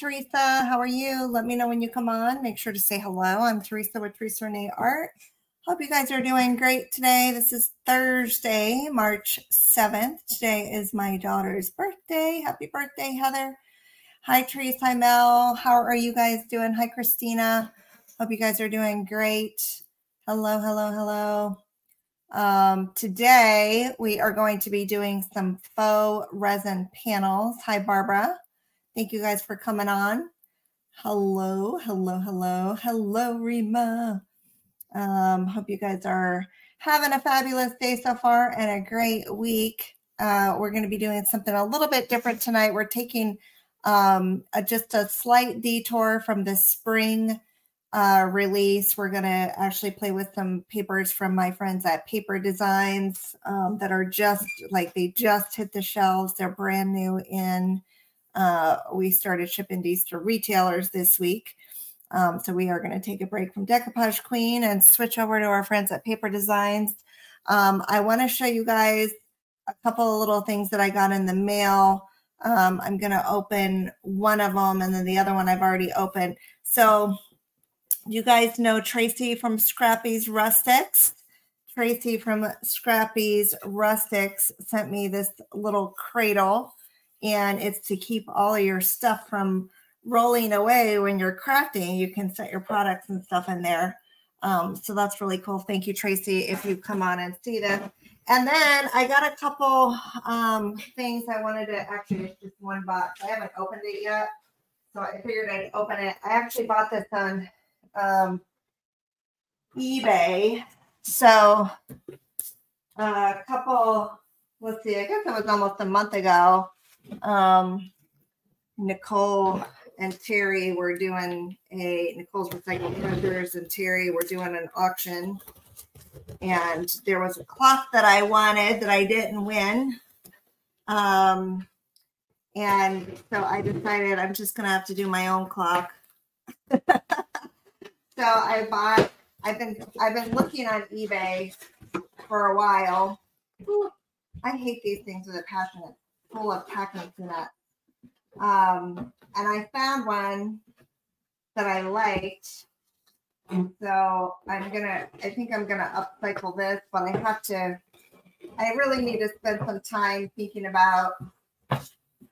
Teresa. How are you? Let me know when you come on. Make sure to say hello. I'm Teresa with Teresa Rene Art. Hope you guys are doing great today. This is Thursday, March 7th. Today is my daughter's birthday. Happy birthday, Heather. Hi, Teresa. Hi, Mel. How are you guys doing? Hi, Christina. Hope you guys are doing great. Hello, hello, hello. Um, today, we are going to be doing some faux resin panels. Hi, Barbara. Thank you guys for coming on. Hello, hello, hello, hello, Rima. Um, hope you guys are having a fabulous day so far and a great week. Uh, we're going to be doing something a little bit different tonight. We're taking um, a, just a slight detour from the spring uh, release. We're going to actually play with some papers from my friends at Paper Designs um, that are just like they just hit the shelves. They're brand new in. Uh, we started shipping these to retailers this week. Um, so we are going to take a break from Decoupage Queen and switch over to our friends at Paper Designs. Um, I want to show you guys a couple of little things that I got in the mail. Um, I'm going to open one of them and then the other one I've already opened. So you guys know Tracy from Scrappy's Rustics. Tracy from Scrappy's Rustics sent me this little cradle, and it's to keep all your stuff from rolling away when you're crafting. You can set your products and stuff in there. Um, so that's really cool. Thank you, Tracy, if you come on and see this. And then I got a couple um, things I wanted to actually, it's just one box. I haven't opened it yet. So I figured I'd open it. I actually bought this on um, eBay. So uh, a couple, let's see, I guess it was almost a month ago. Um, Nicole and Terry were doing a Nicole's Recycled Treasures and Terry were doing an auction. And there was a clock that I wanted that I didn't win. Um, and so I decided I'm just gonna have to do my own clock. So I bought. I've been I've been looking on eBay for a while. Ooh, I hate these things with a passion. Full of packing peanuts. Um, and I found one that I liked. So I'm gonna. I think I'm gonna upcycle this, but I have to. I really need to spend some time thinking about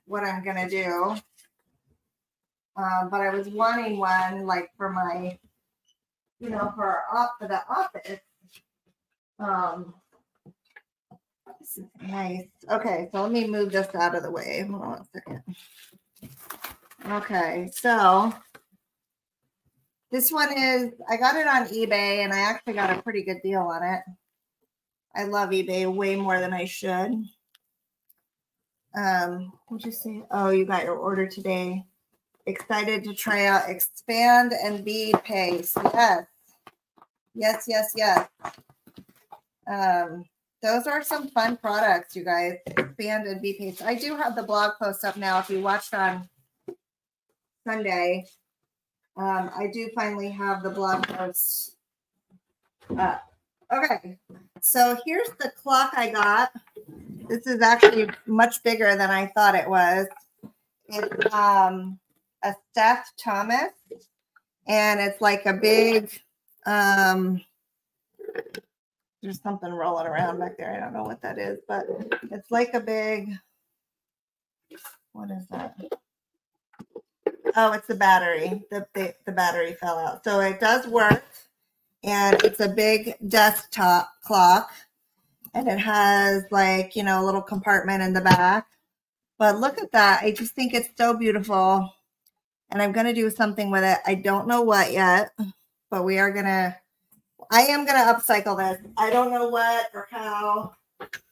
what I'm gonna do. Um, but I was wanting one like for my you know, for our op for the office. Um, nice. Okay, so let me move this out of the way. Hold on a second. Okay, so this one is I got it on eBay and I actually got a pretty good deal on it. I love eBay way more than I should. Um, what'd you say? Oh, you got your order today. Excited to try out expand and bead paste. Yes. Yes, yes, yes. Um, those are some fun products, you guys. Expand and bead paste. I do have the blog post up now. If you watched on Sunday, um, I do finally have the blog post up. Okay, so here's the clock I got. This is actually much bigger than I thought it was. It's um, a Seth Thomas, and it's like a big um, there's something rolling around back there. I don't know what that is, but it's like a big, what is that? Oh, it's the battery. The, the, the battery fell out. So it does work. And it's a big desktop clock. And it has like, you know, a little compartment in the back. But look at that. I just think it's so beautiful. And I'm going to do something with it. I don't know what yet, but we are going to I am going to upcycle this. I don't know what or how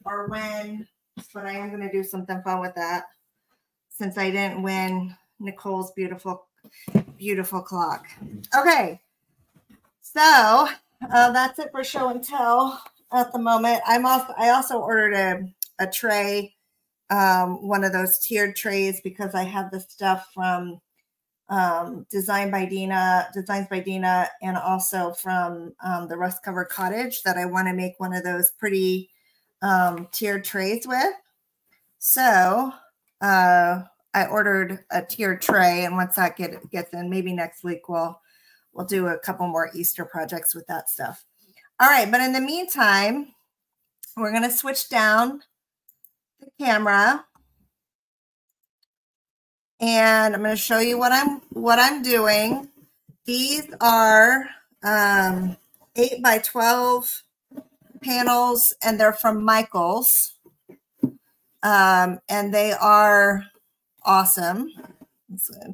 or when, but I am going to do something fun with that since I didn't win Nicole's beautiful, beautiful clock. Okay. So uh, that's it for show and tell at the moment. I'm also, I also ordered a, a tray, um, one of those tiered trays because I have the stuff from um, designed by Dina, designs by Dina, and also from um, the Rust Cover Cottage that I want to make one of those pretty um, tiered trays with. So uh, I ordered a tiered tray, and once that get gets in, maybe next week we'll we'll do a couple more Easter projects with that stuff. All right, but in the meantime, we're gonna switch down the camera, and I'm gonna show you what I'm what I'm doing. These are um, eight by twelve panels, and they're from Michaels, um, and they are awesome.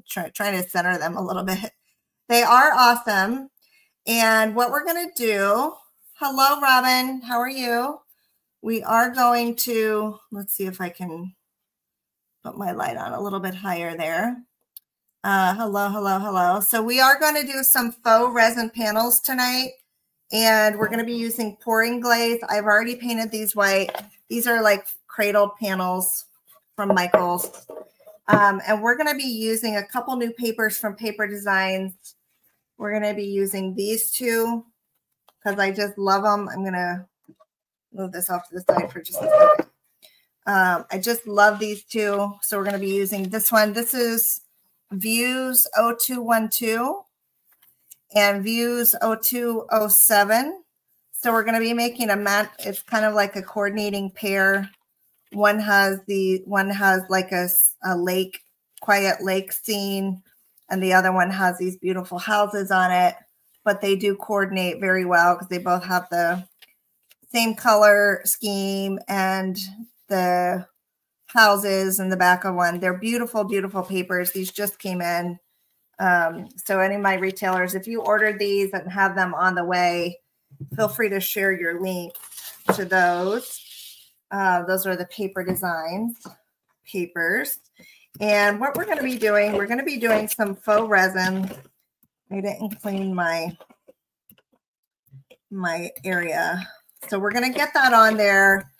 Try, trying to center them a little bit. They are awesome. And what we're going to do, hello, Robin, how are you? We are going to, let's see if I can put my light on a little bit higher there. Uh, hello, hello, hello. So we are going to do some faux resin panels tonight. And we're going to be using pouring glaze. I've already painted these white. These are like cradled panels from Michaels. Um, and we're going to be using a couple new papers from Paper Designs. We're going to be using these two because I just love them. I'm going to move this off to the side for just a second. Um, I just love these two. So we're going to be using this one. This is Views 0212 and Views 0207. So we're going to be making a mat. It's kind of like a coordinating pair one has the one has like a, a lake, quiet lake scene, and the other one has these beautiful houses on it. But they do coordinate very well because they both have the same color scheme and the houses in the back of one. They're beautiful, beautiful papers. These just came in. Um, so any of my retailers, if you ordered these and have them on the way, feel free to share your link to those. Uh, those are the paper designs papers. And what we're going to be doing, we're going to be doing some faux resin. I didn't clean my my area. So we're going to get that on there.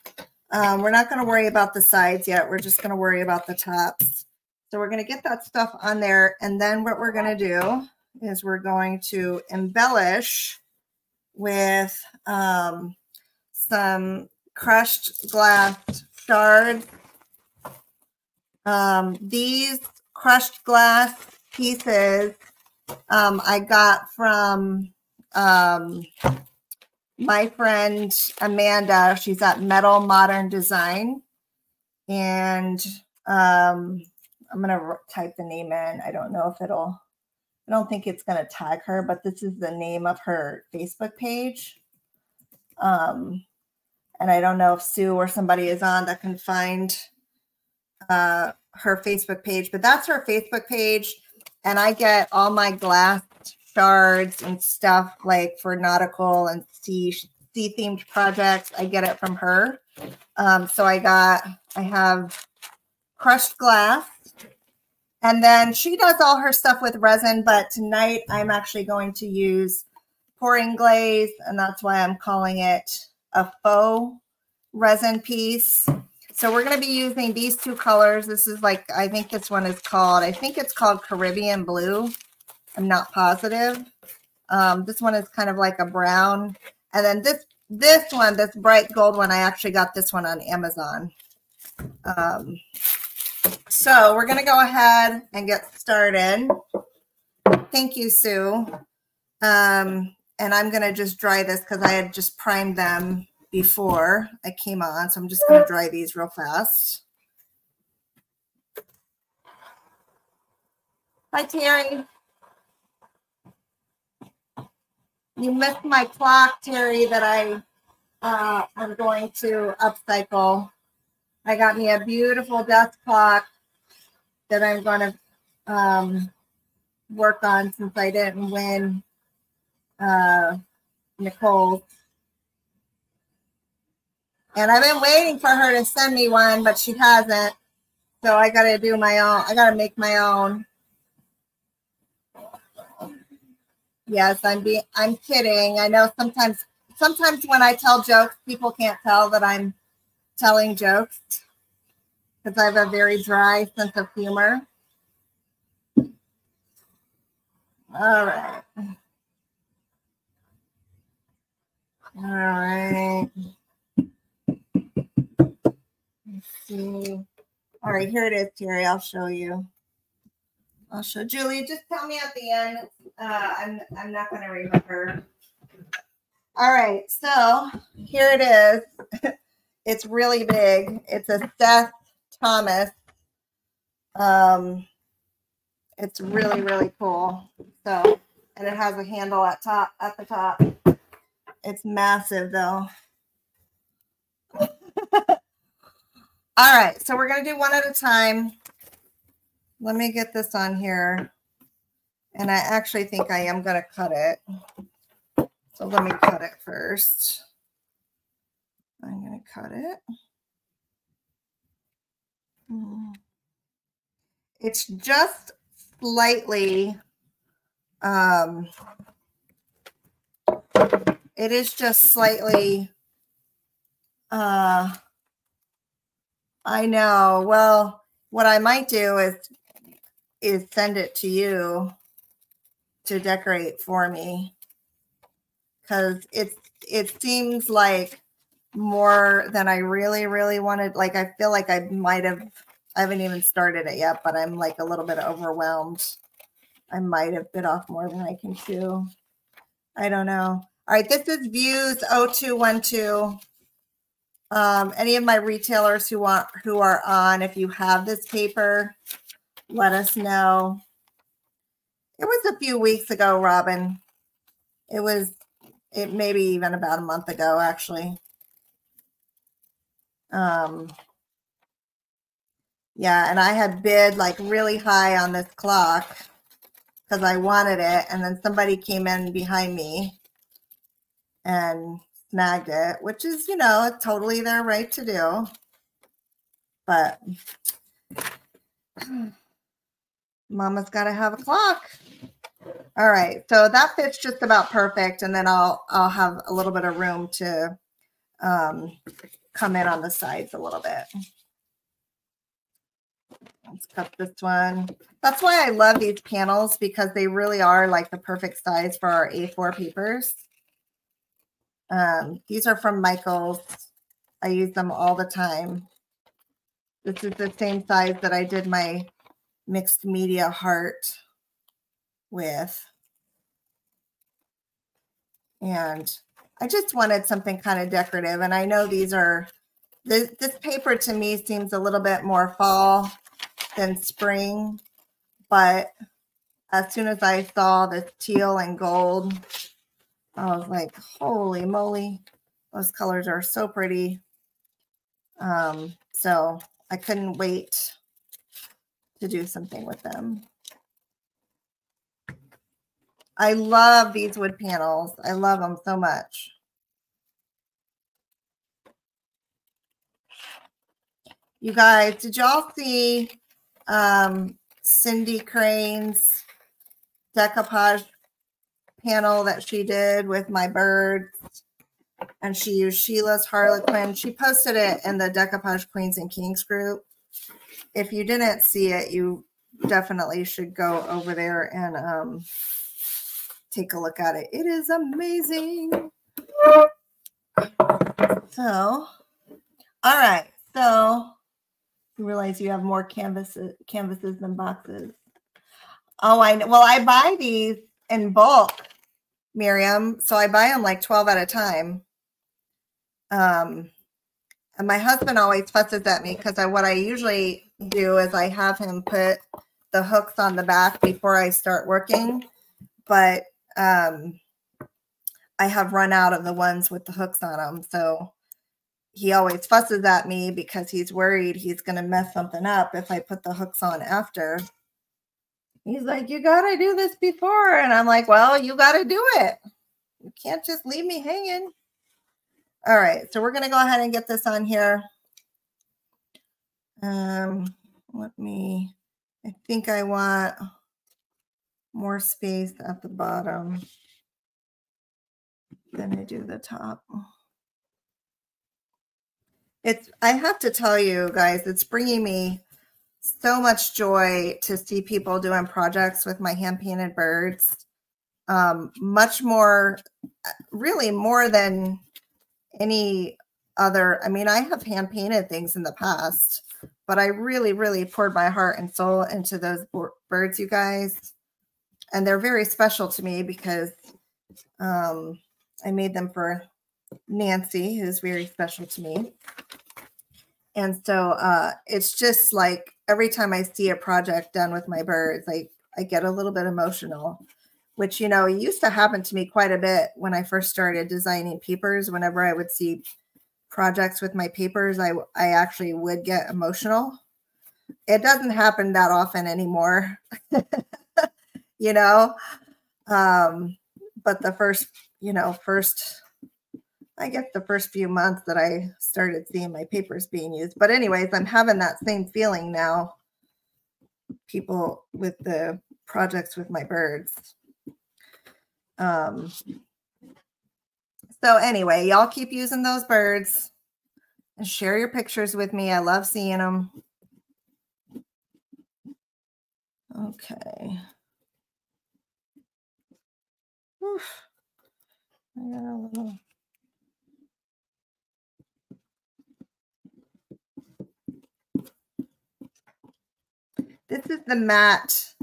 Um, we're not going to worry about the sides yet. We're just going to worry about the tops. So we're going to get that stuff on there. And then what we're going to do is we're going to embellish with um, some crushed glass shards. Um, these crushed glass pieces um, I got from um, my friend Amanda. She's at Metal Modern Design. And um, I'm going to type the name in. I don't know if it'll, I don't think it's going to tag her, but this is the name of her Facebook page. Um, and I don't know if Sue or somebody is on that can find uh, her Facebook page, but that's her Facebook page. And I get all my glass shards and stuff like for nautical and sea sea themed projects. I get it from her. Um, so I got I have crushed glass. And then she does all her stuff with resin, but tonight I'm actually going to use pouring glaze, and that's why I'm calling it a faux resin piece. So we're going to be using these two colors. This is like, I think this one is called, I think it's called Caribbean Blue. I'm not positive. Um, this one is kind of like a brown. And then this, this one, this bright gold one, I actually got this one on Amazon. Um, so we're going to go ahead and get started. Thank you, Sue. Um, and I'm going to just dry this because I had just primed them before I came on. So I'm just going to dry these real fast. Hi, Terry. You missed my clock, Terry, that I uh, am going to upcycle. I got me a beautiful desk clock that I'm going to um, work on since I didn't win uh, Nicole. And I've been waiting for her to send me one, but she hasn't. So I got to do my own. I got to make my own. Yes, I'm being. I'm kidding. I know sometimes. Sometimes when I tell jokes, people can't tell that I'm telling jokes because I have a very dry sense of humor. All right. All right. Let's see. All right, here it is, Terry. I'll show you. I'll show Julie. Just tell me at the end. Uh, I'm I'm not going to remember. All right, so here it is. it's really big. It's a Seth Thomas. Um, it's really really cool. So, and it has a handle at top at the top. It's massive though. All right, so we're going to do one at a time. Let me get this on here. And I actually think I am going to cut it. So let me cut it first. I'm going to cut it. Hmm. It's just slightly, um, it is just slightly, uh, I know. Well, what I might do is is send it to you to decorate for me because it's it seems like more than I really really wanted. Like I feel like I might have I haven't even started it yet, but I'm like a little bit overwhelmed. I might have bit off more than I can chew. I don't know. All right, this is views 0212 um, any of my retailers who want who are on, if you have this paper, let us know. It was a few weeks ago, Robin. It was it maybe even about a month ago, actually. Um, yeah, and I had bid like really high on this clock because I wanted it, and then somebody came in behind me and snagged it, which is, you know, totally their right to do. But mama's got to have a clock. All right, so that fits just about perfect, and then I'll I'll have a little bit of room to um, come in on the sides a little bit. Let's cut this one. That's why I love these panels because they really are like the perfect size for our A4 papers. Um, these are from Michaels. I use them all the time. This is the same size that I did my mixed media heart with. And I just wanted something kind of decorative. And I know these are, this, this paper to me seems a little bit more fall than spring. But as soon as I saw the teal and gold, I was like, holy moly, those colors are so pretty. Um, so I couldn't wait to do something with them. I love these wood panels. I love them so much. You guys, did y'all see um, Cindy Crane's decoupage panel that she did with my birds. And she used Sheila's Harlequin. She posted it in the Decoupage Queens and Kings group. If you didn't see it, you definitely should go over there and um, take a look at it. It is amazing. So, all right. So, you realize you have more canvases, canvases than boxes. Oh, I know. Well, I buy these in bulk Miriam. So I buy them like 12 at a time. Um, and my husband always fusses at me because I, what I usually do is I have him put the hooks on the back before I start working. But um, I have run out of the ones with the hooks on them. So he always fusses at me because he's worried he's going to mess something up if I put the hooks on after. He's like, You got to do this before. And I'm like, Well, you got to do it. You can't just leave me hanging. All right. So we're going to go ahead and get this on here. Um, let me, I think I want more space at the bottom than I do the top. It's, I have to tell you guys, it's bringing me so much joy to see people doing projects with my hand painted birds. Um, much more, really more than any other. I mean, I have hand painted things in the past, but I really, really poured my heart and soul into those birds, you guys. And they're very special to me because um, I made them for Nancy, who's very special to me. And so uh, it's just like every time I see a project done with my birds, I, I get a little bit emotional, which, you know, used to happen to me quite a bit when I first started designing papers. Whenever I would see projects with my papers, I, I actually would get emotional. It doesn't happen that often anymore, you know. Um, but the first, you know, first I guess the first few months that I started seeing my papers being used. But anyways, I'm having that same feeling now. People with the projects with my birds. Um, so anyway, y'all keep using those birds and share your pictures with me. I love seeing them. Okay. Oof. I got a little This is the matte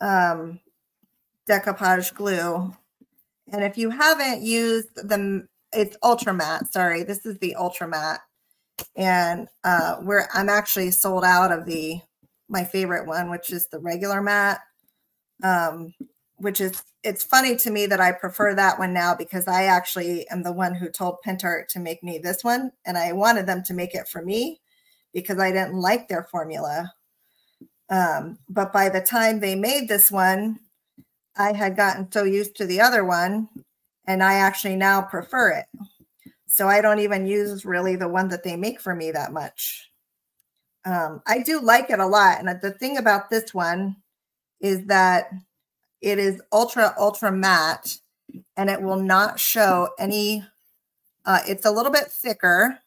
um, decoupage glue. And if you haven't used the, it's ultra matte, sorry, this is the ultra matte. And uh, where I'm actually sold out of the, my favorite one, which is the regular matte, um, which is, it's funny to me that I prefer that one now because I actually am the one who told Pentart to make me this one. And I wanted them to make it for me because I didn't like their formula. Um, but by the time they made this one, I had gotten so used to the other one, and I actually now prefer it. So I don't even use really the one that they make for me that much. Um, I do like it a lot. And the thing about this one is that it is ultra, ultra matte and it will not show any, uh, it's a little bit thicker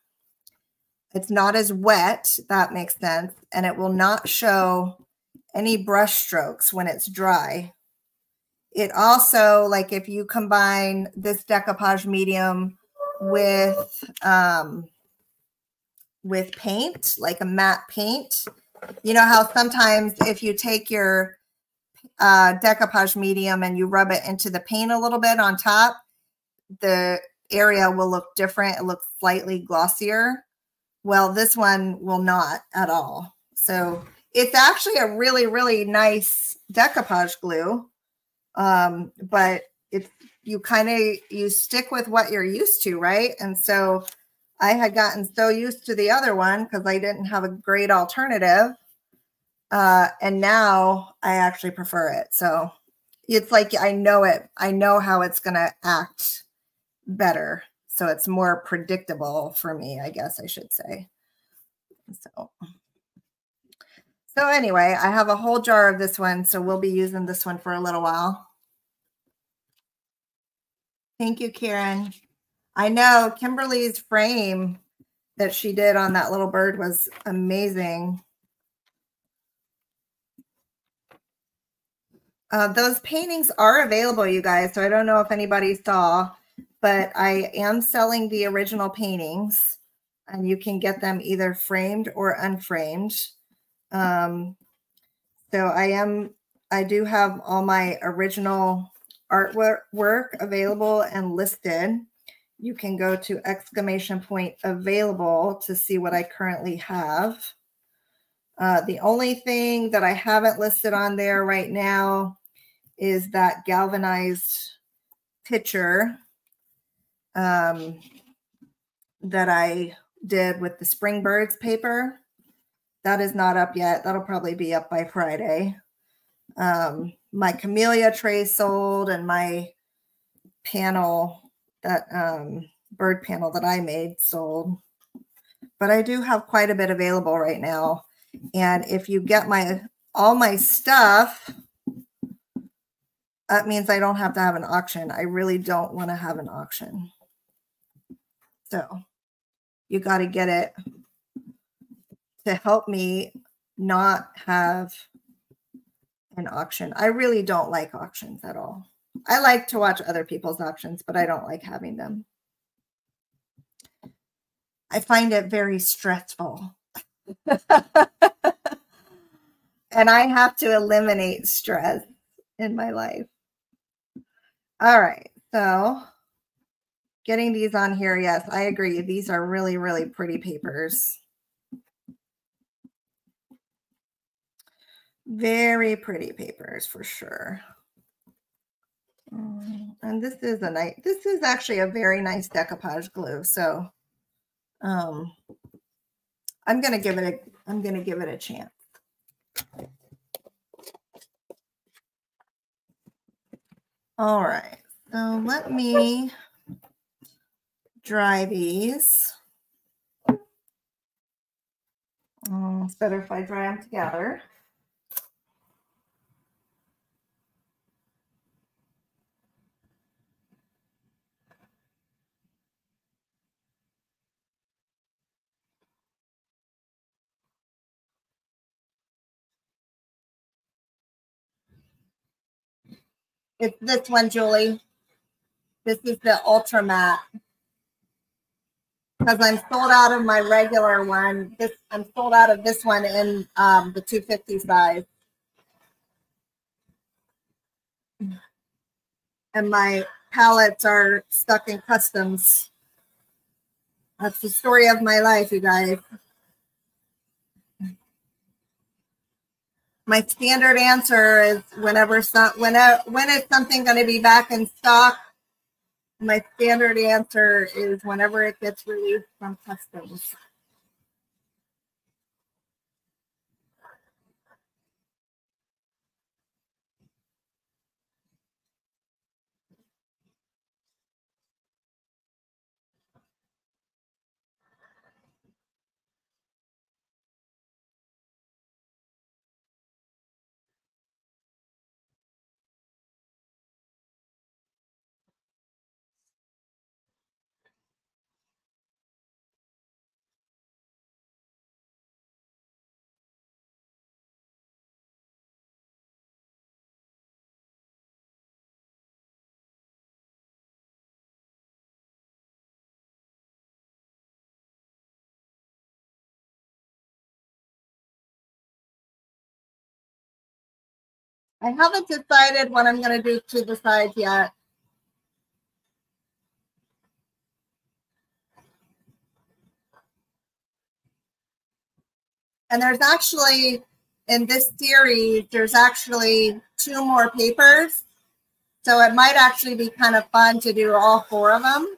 it's not as wet, that makes sense, and it will not show any brush strokes when it's dry. It also, like if you combine this decoupage medium with um, with paint, like a matte paint, you know how sometimes if you take your uh, decoupage medium and you rub it into the paint a little bit on top, the area will look different. It looks slightly glossier. Well, this one will not at all. So it's actually a really, really nice decoupage glue. Um, but it's you kind of you stick with what you're used to, right? And so I had gotten so used to the other one because I didn't have a great alternative. Uh, and now I actually prefer it. So it's like I know it, I know how it's gonna act better. So it's more predictable for me, I guess I should say. So, so anyway, I have a whole jar of this one. So we'll be using this one for a little while. Thank you, Karen. I know Kimberly's frame that she did on that little bird was amazing. Uh, those paintings are available, you guys. So I don't know if anybody saw but I am selling the original paintings and you can get them either framed or unframed. Um, so I am, I do have all my original artwork available and listed. You can go to exclamation point available to see what I currently have. Uh, the only thing that I haven't listed on there right now is that galvanized picture um, that I did with the Spring Birds paper. That is not up yet. That'll probably be up by Friday. Um, my camellia tray sold and my panel, that um, bird panel that I made sold. But I do have quite a bit available right now. And if you get my all my stuff, that means I don't have to have an auction. I really don't want to have an auction. So you got to get it to help me not have an auction. I really don't like auctions at all. I like to watch other people's auctions, but I don't like having them. I find it very stressful. and I have to eliminate stress in my life. All right. So getting these on here. Yes, I agree. These are really, really pretty papers. Very pretty papers for sure. Mm, and this is a nice, this is actually a very nice decoupage glue. So um, I'm going to give it a, I'm going to give it a chance. All right. So let me dry these. Um, it's better if I dry them together. It's this one, Julie. This is the Ultra Matte. Because I'm sold out of my regular one. This I'm sold out of this one in um, the 250 size. And my palettes are stuck in customs. That's the story of my life, you guys. My standard answer is whenever some when is something going to be back in stock my standard answer is whenever it gets released from customs I haven't decided what I'm going to do to the sides yet. And there's actually, in this series, there's actually two more papers. So it might actually be kind of fun to do all four of them,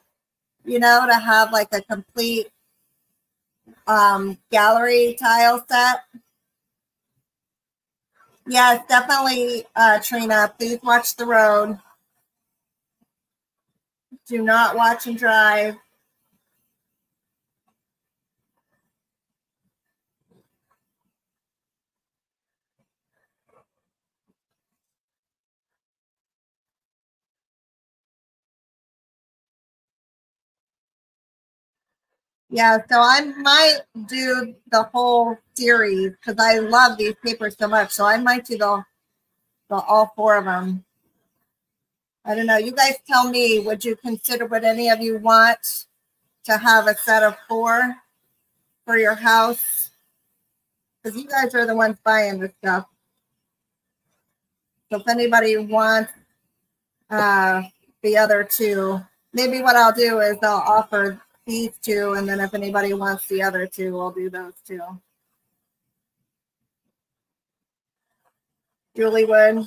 you know, to have like a complete um, gallery tile set. Yes, definitely, uh, Trina. Please watch the road. Do not watch and drive. Yeah, so I might do the whole series because I love these papers so much. So I might do the, the all four of them. I don't know. You guys tell me. Would you consider? Would any of you want to have a set of four for your house? Because you guys are the ones buying this stuff. So if anybody wants uh, the other two, maybe what I'll do is I'll offer these two, and then if anybody wants the other two, we'll do those two. Julie would.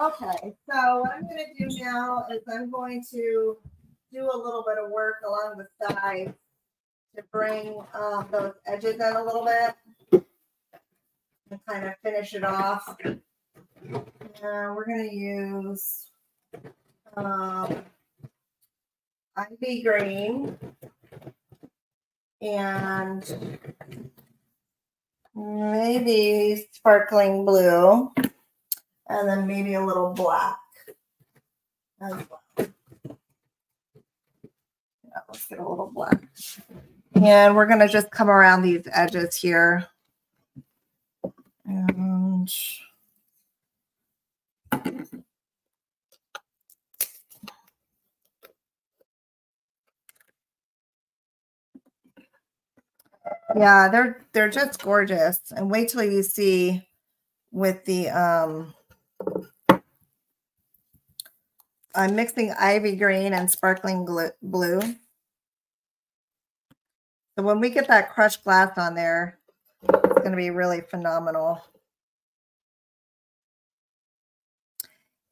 Okay, so what I'm going to do now is I'm going to do a little bit of work along the side to bring um, those edges in a little bit and kind of finish it off. Now we're going to use um, ivy green and maybe sparkling blue and then maybe a little black as well. Yeah, let's get a little black. And we're going to just come around these edges here. And Yeah, they're they're just gorgeous. And wait till you see with the um I'm mixing ivy green and sparkling blue. So when we get that crushed glass on there, it's going to be really phenomenal.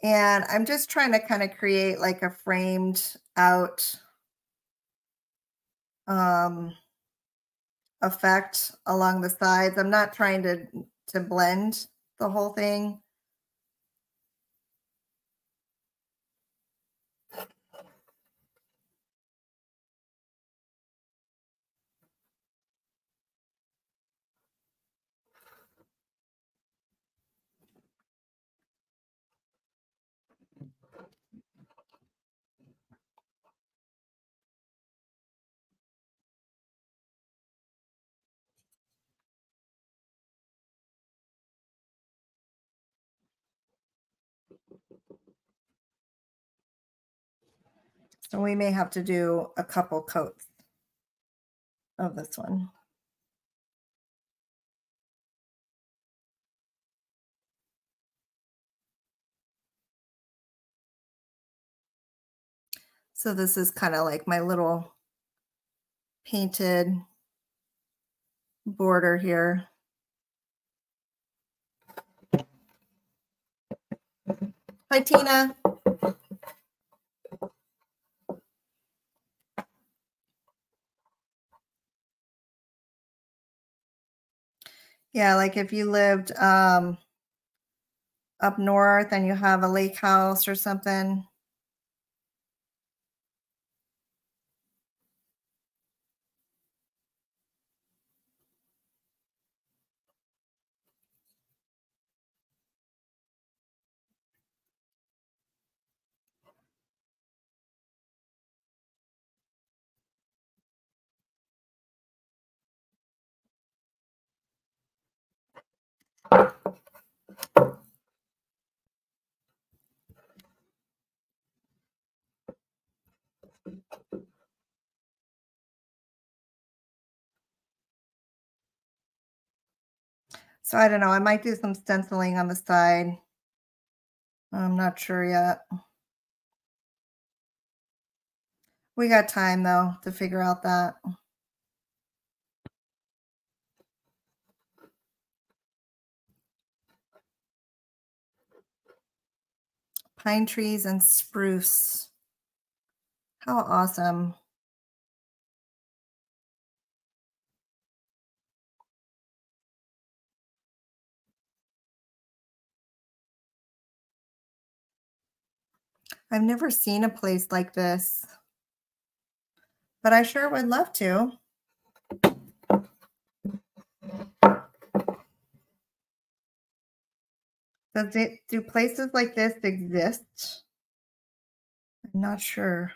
And I'm just trying to kind of create like a framed out um, effect along the sides. I'm not trying to, to blend the whole thing. So we may have to do a couple coats of this one. So this is kind of like my little painted border here. Hi, Tina. Yeah, like if you lived um, up north and you have a lake house or something. So I don't know. I might do some stenciling on the side. I'm not sure yet. We got time though to figure out that. Pine trees and spruce. How awesome. I've never seen a place like this, but I sure would love to. Does it, do places like this exist? I'm not sure.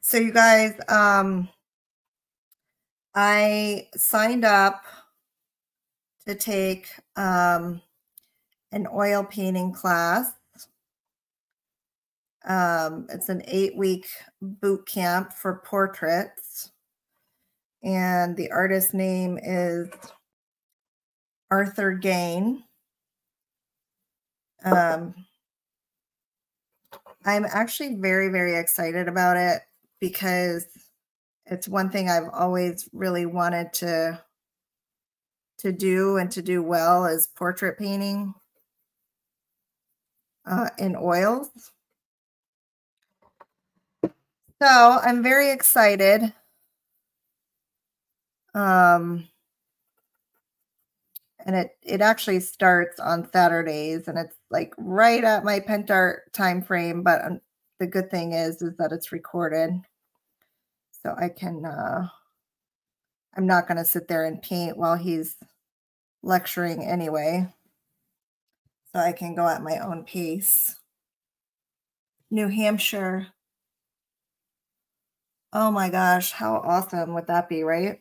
So you guys, um, I signed up to take um, an oil painting class. Um, it's an eight week boot camp for portraits. And the artist name is Arthur Gain. Um, I'm actually very, very excited about it because it's one thing I've always really wanted to to do and to do well is portrait painting uh, in oils. So I'm very excited. Um, and it it actually starts on Saturdays, and it's like right at my Pentart time frame. But um, the good thing is is that it's recorded so i can uh i'm not going to sit there and paint while he's lecturing anyway so I can go at my own pace. New Hampshire. Oh my gosh, how awesome would that be, right?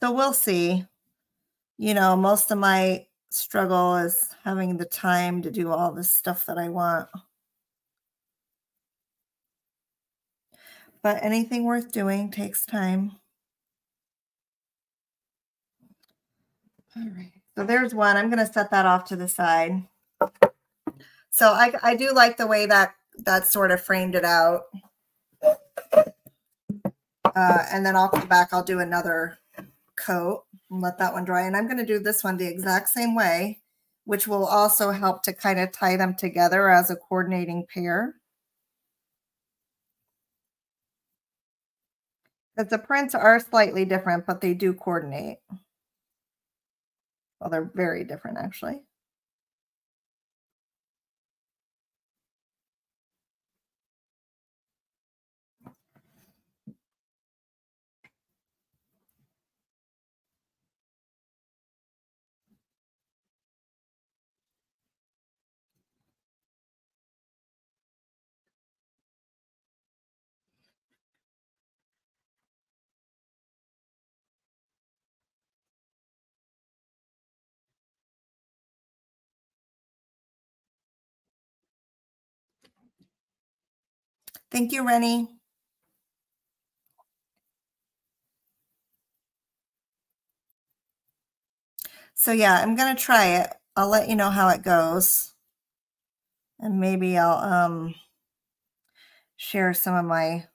So we'll see. You know, most of my struggle is having the time to do all this stuff that I want. But anything worth doing takes time. All right. So there's one. I'm going to set that off to the side. So I, I do like the way that that sort of framed it out. Uh, and then I'll come back. I'll do another coat and let that one dry. And I'm going to do this one the exact same way, which will also help to kind of tie them together as a coordinating pair. Because the prints are slightly different, but they do coordinate. Well, they're very different, actually. Thank you, Rennie. So yeah, I'm going to try it. I'll let you know how it goes. And maybe I'll um, share some of my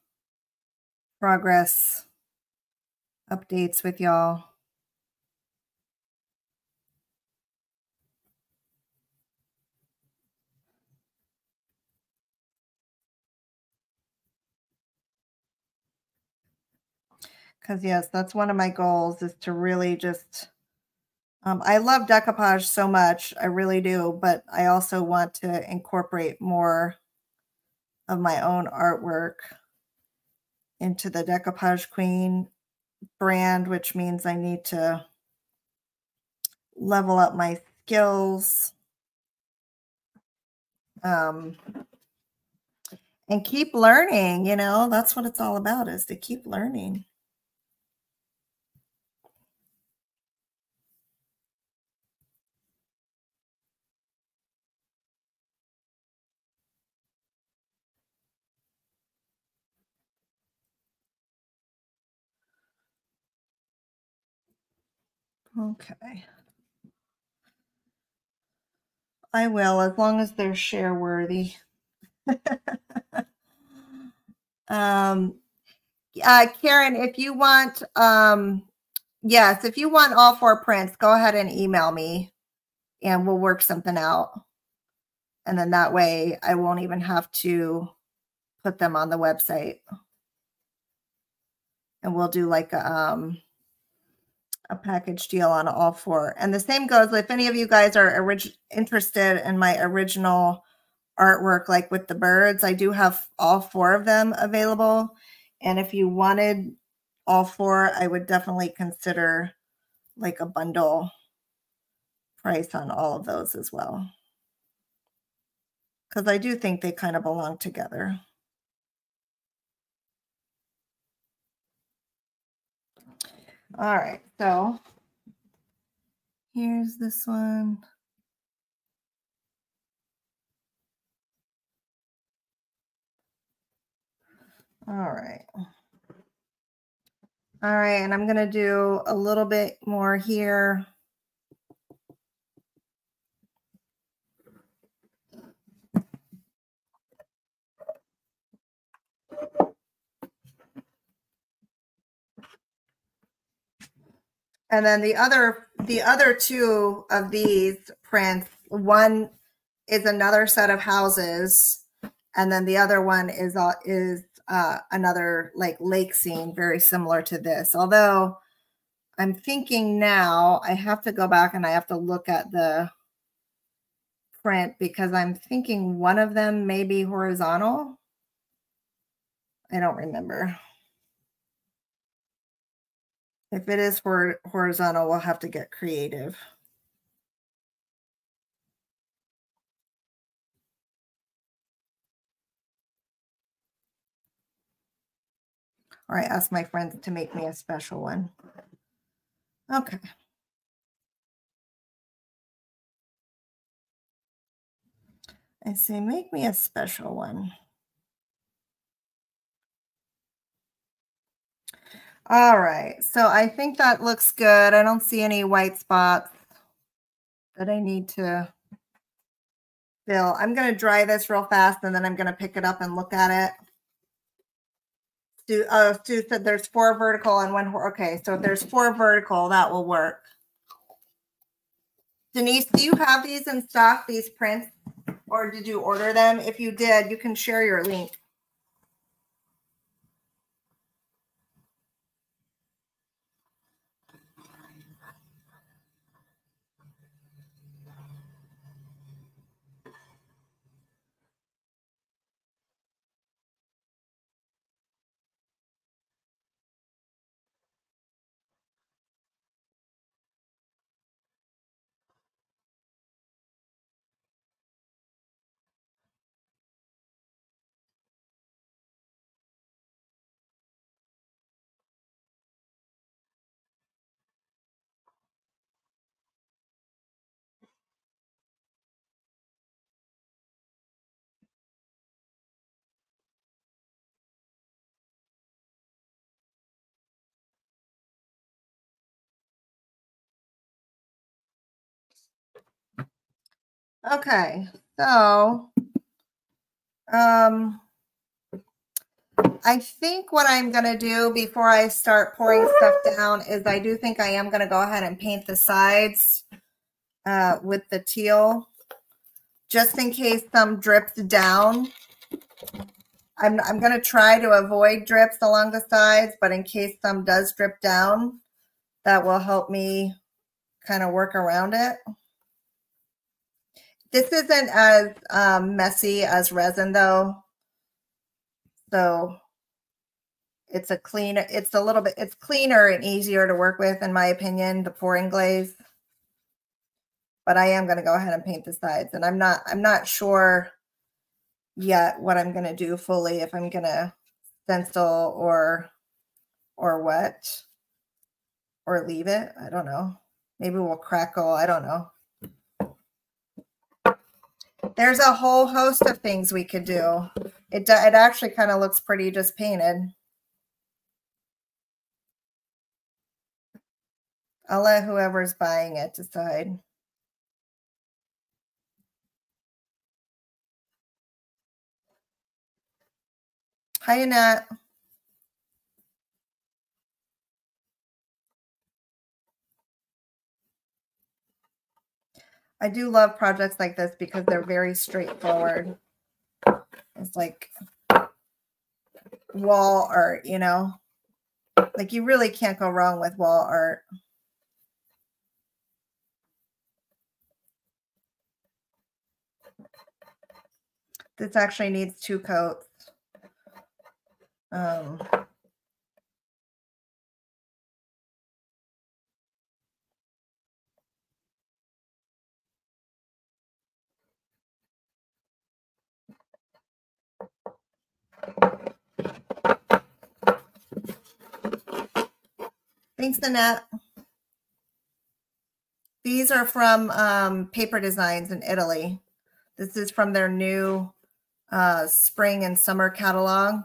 progress updates with y'all. Because yes, that's one of my goals is to really just, um, I love decoupage so much. I really do. But I also want to incorporate more of my own artwork into the Decoupage Queen brand, which means I need to level up my skills. Um, and keep learning, you know, that's what it's all about is to keep learning. Okay. I will, as long as they're share worthy. um, uh, Karen, if you want, um, yes, if you want all four prints, go ahead and email me and we'll work something out. And then that way I won't even have to put them on the website. And we'll do like a, um, a package deal on all four. And the same goes if any of you guys are orig- interested in my original artwork, like with the birds, I do have all four of them available. And if you wanted all four, I would definitely consider like a bundle price on all of those as well. Because I do think they kind of belong together. All right, so here's this one. All right. All right, and I'm going to do a little bit more here. And then the other the other two of these prints, one is another set of houses, and then the other one is uh, is uh, another like lake scene, very similar to this. Although I'm thinking now I have to go back and I have to look at the print because I'm thinking one of them may be horizontal. I don't remember. If it is horizontal, we'll have to get creative. Or I ask my friends to make me a special one. Okay. I say, make me a special one. All right, so I think that looks good. I don't see any white spots that I need to fill. I'm going to dry this real fast and then I'm going to pick it up and look at it. Stu, uh, Stu said there's four vertical and one. Okay, so if there's four vertical, that will work. Denise, do you have these in stock, these prints, or did you order them? If you did, you can share your link. Okay, so um, I think what I'm going to do before I start pouring stuff down is I do think I am going to go ahead and paint the sides uh, with the teal just in case some drips down. I'm, I'm going to try to avoid drips along the sides, but in case some does drip down, that will help me kind of work around it. This isn't as um, messy as resin though. So it's a cleaner, it's a little bit, it's cleaner and easier to work with in my opinion, the pouring glaze. But I am going to go ahead and paint the sides and I'm not, I'm not sure yet what I'm going to do fully, if I'm going to stencil or, or what, or leave it. I don't know. Maybe we'll crackle. I don't know. There's a whole host of things we could do. It, it actually kind of looks pretty just painted. I'll let whoever's buying it decide. Hi, Annette. I do love projects like this because they're very straightforward. It's like wall art, you know? Like you really can't go wrong with wall art. This actually needs two coats. Um, Thanks, Annette. These are from um, Paper Designs in Italy. This is from their new uh, spring and summer catalog.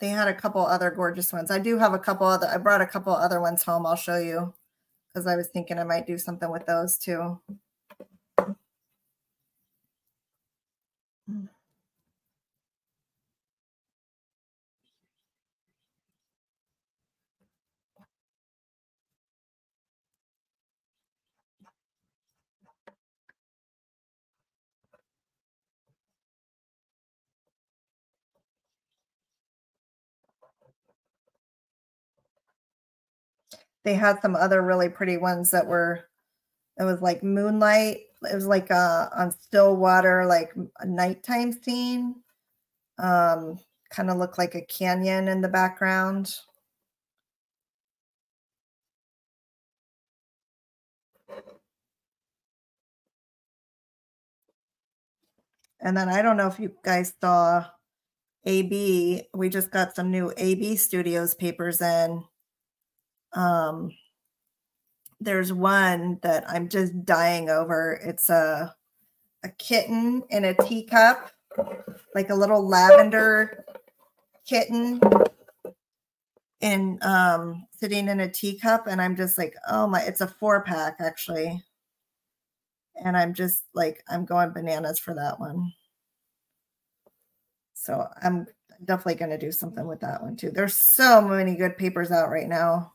They had a couple other gorgeous ones. I do have a couple other, I brought a couple other ones home. I'll show you because I was thinking I might do something with those too. They had some other really pretty ones that were, it was like moonlight. It was like a, uh, on Stillwater, like a nighttime scene. Um, kind of looked like a canyon in the background. And then I don't know if you guys saw AB. We just got some new AB Studios papers in. Um, there's one that I'm just dying over. It's a a kitten in a teacup, like a little lavender kitten in um sitting in a teacup and I'm just like, oh my, it's a four pack actually. And I'm just like, I'm going bananas for that one. So I'm definitely going to do something with that one too. There's so many good papers out right now.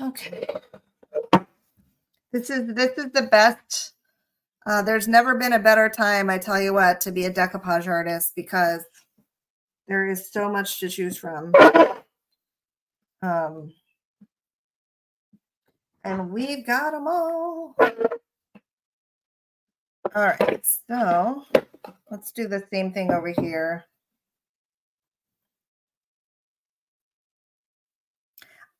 Okay. This is this is the best. Uh, there's never been a better time, I tell you what, to be a decoupage artist because there is so much to choose from. Um, and we've got them all. All right, so let's do the same thing over here.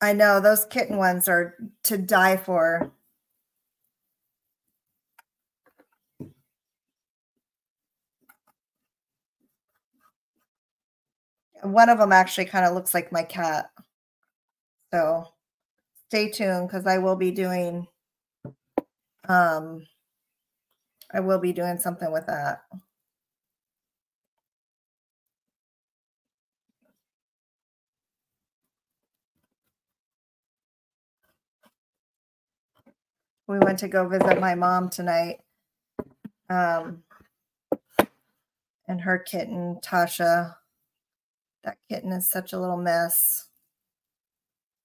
I know those kitten ones are to die for. One of them actually kind of looks like my cat. So stay tuned because I will be doing um I will be doing something with that. We went to go visit my mom tonight. Um and her kitten, Tasha. That kitten is such a little mess.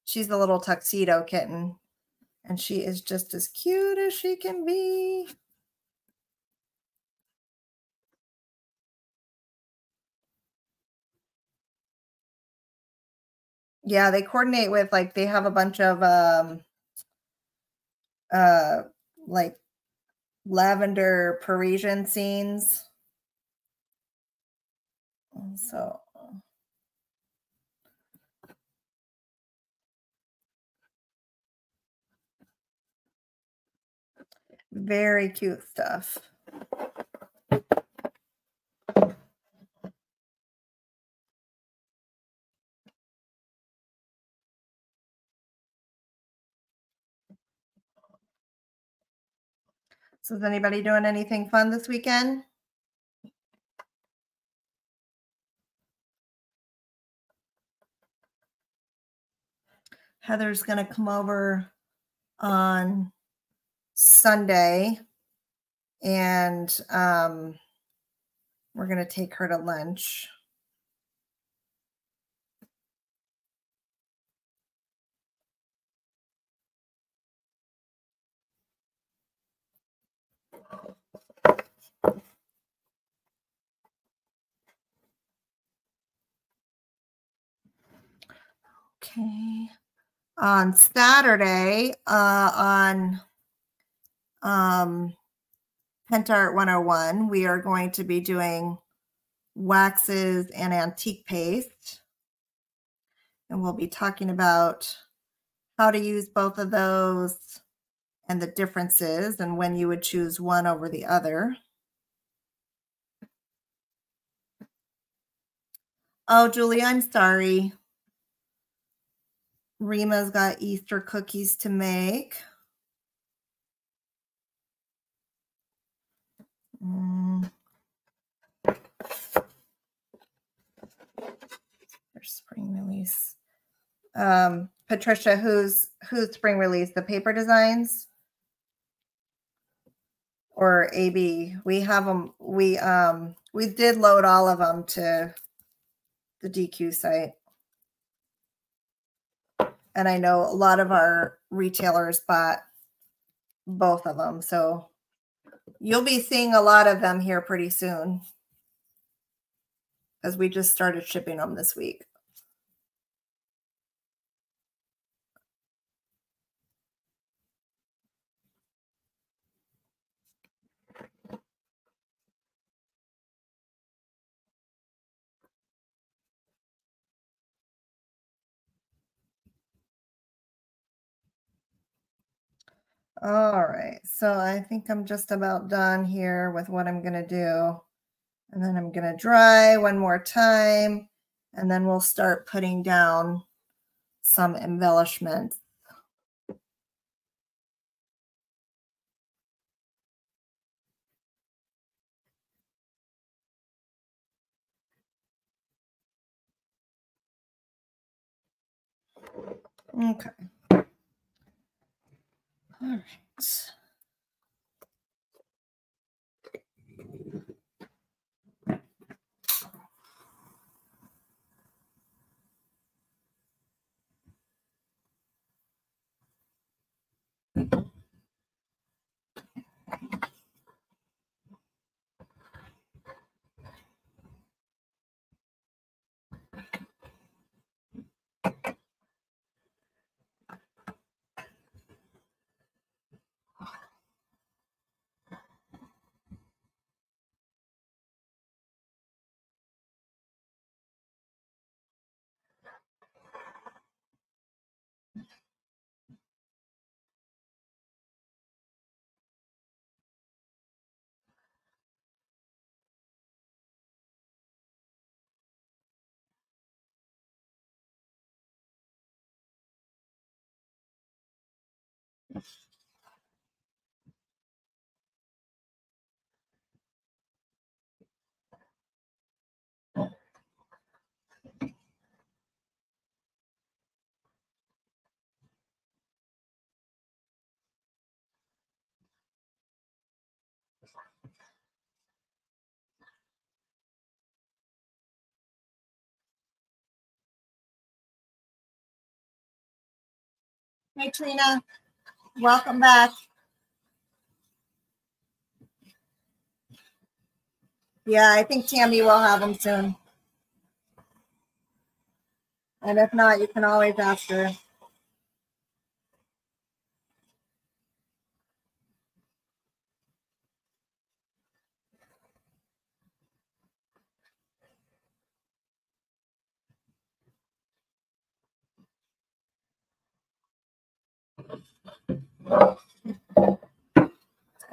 She's a little tuxedo kitten, and she is just as cute as she can be. Yeah, they coordinate with like they have a bunch of um uh like lavender Parisian scenes. So Very cute stuff. So is anybody doing anything fun this weekend? Heather's going to come over on Sunday, and um, we're going to take her to lunch. Okay. On Saturday, uh, on um, Pentart 101, we are going to be doing waxes and antique paste. And we'll be talking about how to use both of those and the differences and when you would choose one over the other. Oh, Julie, I'm sorry. Rima's got Easter cookies to make. Mm. spring release. Um, Patricia, who's who's spring release? The paper designs or AB? We have them. We um we did load all of them to the DQ site. And I know a lot of our retailers bought both of them. So You'll be seeing a lot of them here pretty soon as we just started shipping them this week. All right, so I think I'm just about done here with what I'm going to do. And then I'm going to dry one more time, and then we'll start putting down some embellishments. Okay. All right. Hey, Trina. Welcome back. Yeah, I think Tammy will have them soon. And if not, you can always ask her.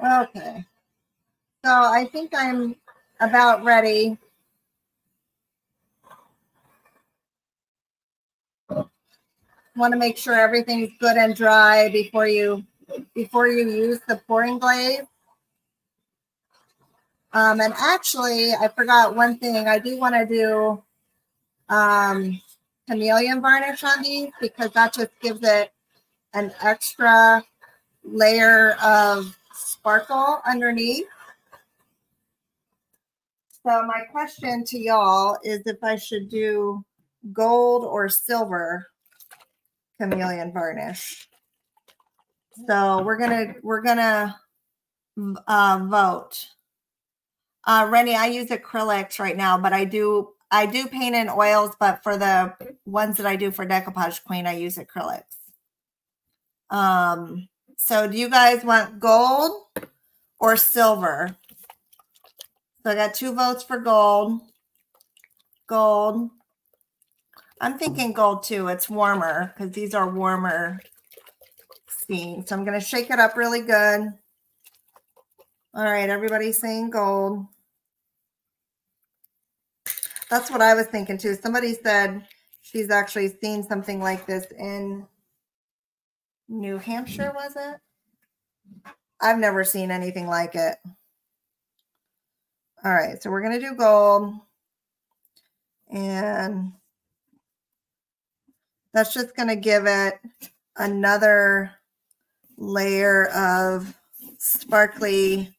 Okay. So I think I'm about ready. Want to make sure everything's good and dry before you before you use the pouring glaze. Um, and actually, I forgot one thing. I do want to do um, chameleon varnish on these because that just gives it an extra layer of sparkle underneath. So my question to y'all is if I should do gold or silver chameleon varnish. So we're gonna we're gonna uh, vote. Uh, Rennie, I use acrylics right now, but I do I do paint in oils, but for the ones that I do for decoupage queen, I use acrylics. Um, so do you guys want gold or silver? So I got two votes for gold. Gold. I'm thinking gold too. It's warmer because these are warmer scenes. So I'm going to shake it up really good. All right, everybody's saying gold. That's what I was thinking too. Somebody said she's actually seen something like this in New Hampshire, was it? I've never seen anything like it. All right, so we're going to do gold. And that's just going to give it another layer of sparkly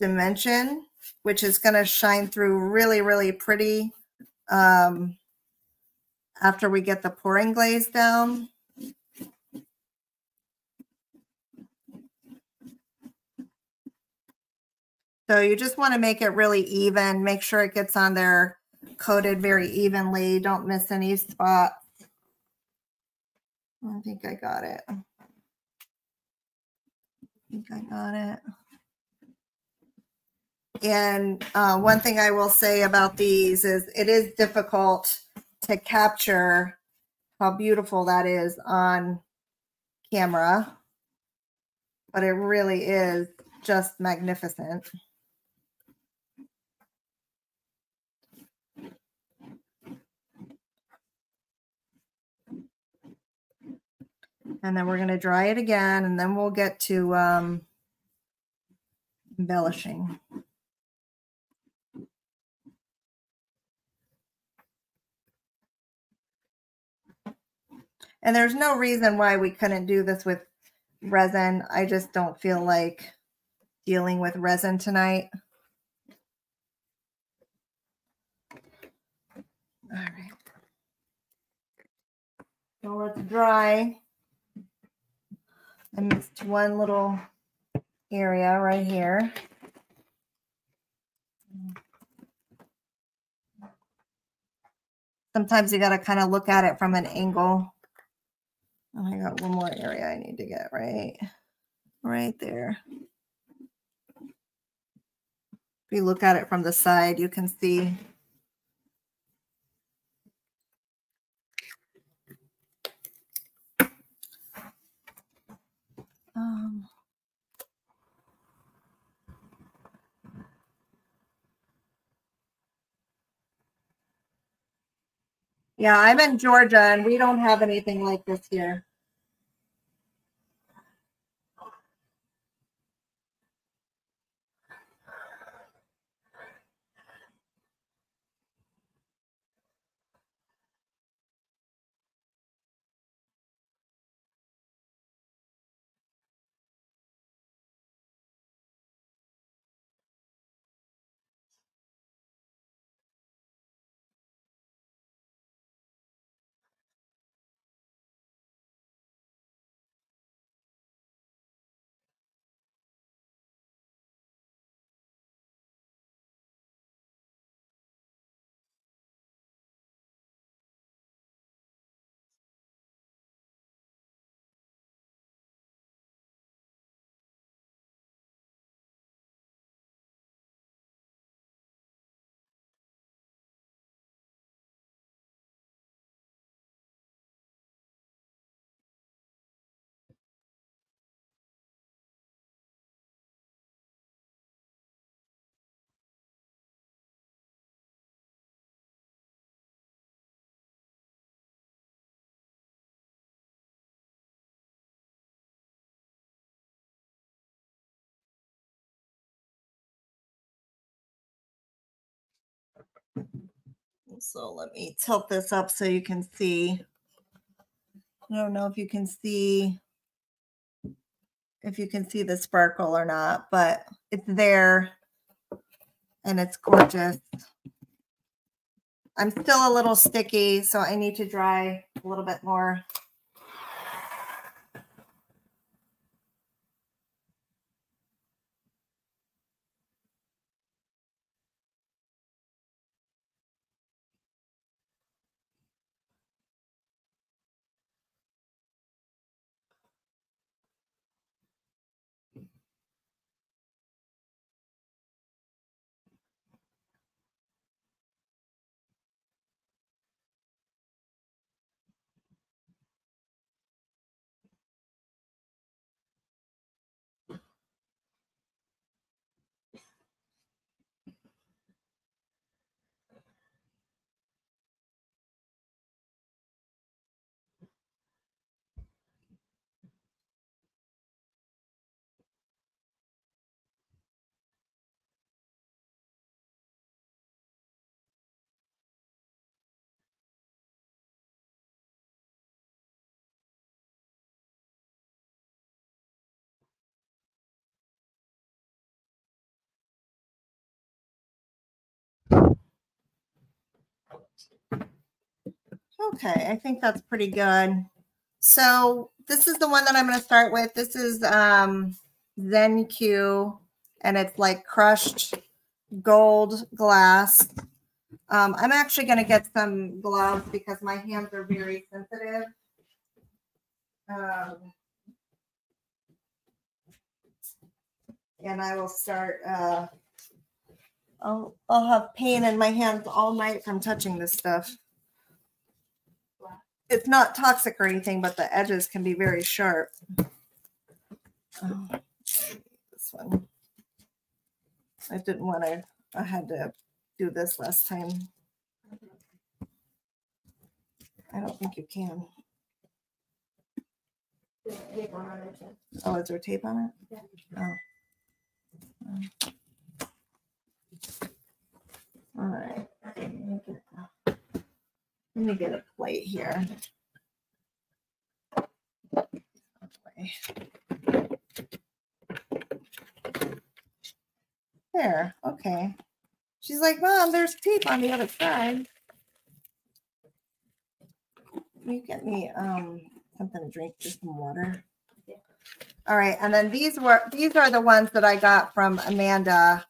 dimension, which is going to shine through really, really pretty um, after we get the pouring glaze down. So you just want to make it really even. Make sure it gets on there coated very evenly. Don't miss any spots. I think I got it. I think I got it. And uh, one thing I will say about these is it is difficult to capture how beautiful that is on camera. but it really is just magnificent. And then we're going to dry it again, and then we'll get to um, embellishing. And there's no reason why we couldn't do this with resin. I just don't feel like dealing with resin tonight. All right. So let's dry. I missed one little area right here. Sometimes you got to kind of look at it from an angle. Oh, I got one more area I need to get right, right there. If you look at it from the side, you can see Yeah, I'm in Georgia and we don't have anything like this here. So let me tilt this up so you can see. I don't know if you can see if you can see the sparkle or not, but it's there and it's gorgeous. I'm still a little sticky, so I need to dry a little bit more. Okay, I think that's pretty good. So this is the one that I'm going to start with. This is um, ZenQ, and it's like crushed gold glass. Um, I'm actually going to get some gloves because my hands are very sensitive. Um, and I will start, uh, I'll, I'll have pain in my hands all night from touching this stuff it's not toxic or anything, but the edges can be very sharp. Oh, this one. I didn't want to, I had to do this last time. I don't think you can. Oh, is there tape on it? Oh. Oh. All right. Let me get a- let me get a plate here. Okay. There, okay. She's like, Mom, there's tape on the other side. Will You get me um something to drink, just some water. All right, and then these were these are the ones that I got from Amanda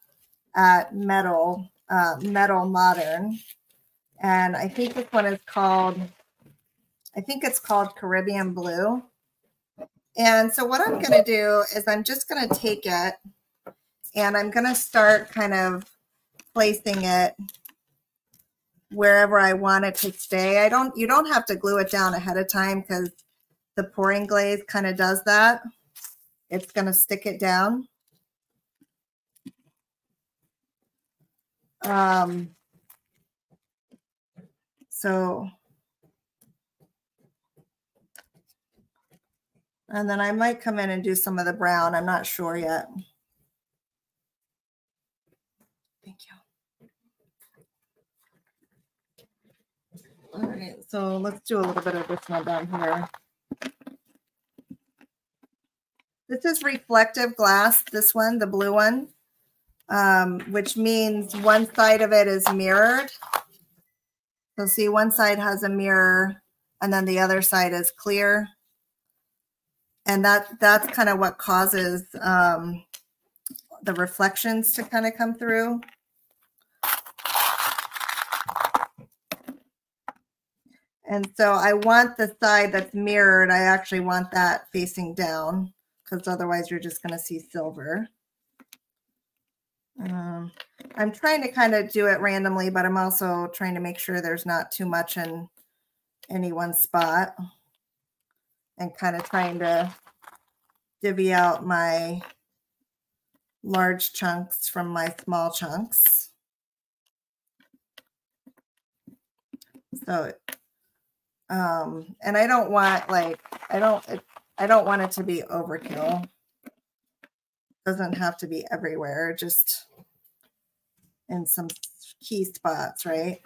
at Metal uh, Metal Modern, and I think this one is called I think it's called Caribbean Blue. And so what I'm going to do is I'm just going to take it and I'm going to start kind of placing it wherever I want it to stay. I don't, you don't have to glue it down ahead of time because the pouring glaze kind of does that. It's going to stick it down. Um, so, and then I might come in and do some of the brown. I'm not sure yet. Thank you. All right, so let's do a little bit of this one down here. This is reflective glass, this one, the blue one, um, which means one side of it is mirrored. You'll see, one side has a mirror and then the other side is clear. And that that's kind of what causes um, the reflections to kind of come through. And so I want the side that's mirrored, I actually want that facing down because otherwise you're just going to see silver. Um, I'm trying to kind of do it randomly, but I'm also trying to make sure there's not too much in any one spot and kind of trying to divvy out my large chunks from my small chunks. So, um, and I don't want like, I don't, it, I don't want it to be overkill. Doesn't have to be everywhere, just in some key spots, right?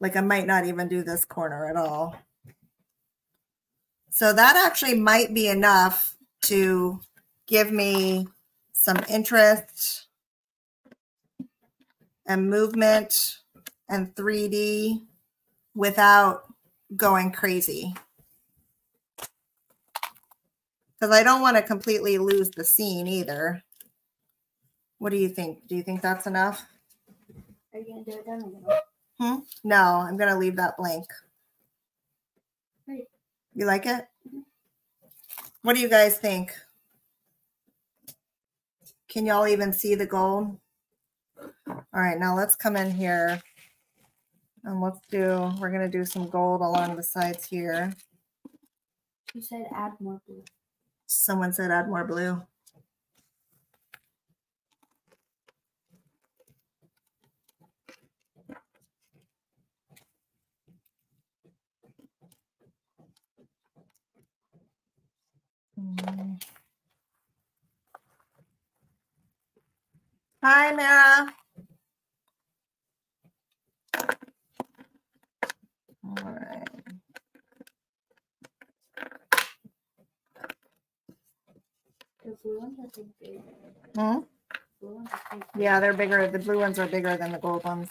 Like I might not even do this corner at all. So that actually might be enough to give me some interest and movement and 3D without going crazy. Because I don't want to completely lose the scene either. What do you think? Do you think that's enough? Are you gonna do it down? Hmm? No, I'm going to leave that blank. Great. You like it? What do you guys think? Can y'all even see the gold? All right, now let's come in here and let's do, we're going to do some gold along the sides here. You said add more blue. Someone said add more blue. Hi, Mara. All right. Blue ones are so big. Hmm? Blue ones are so big. Yeah, they're bigger. The blue ones are bigger than the gold ones.